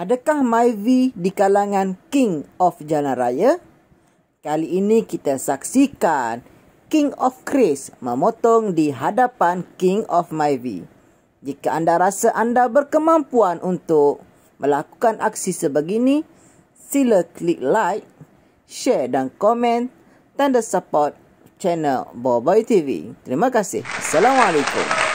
Adakah Myvi di kalangan King of Jalan Raya? Kali ini kita saksikan King of Chris memotong di hadapan King of Myvi. Jika anda rasa anda berkemampuan untuk melakukan aksi sebegini, sila klik like, share dan komen tanda support channel Boboi TV. Terima kasih. Assalamualaikum.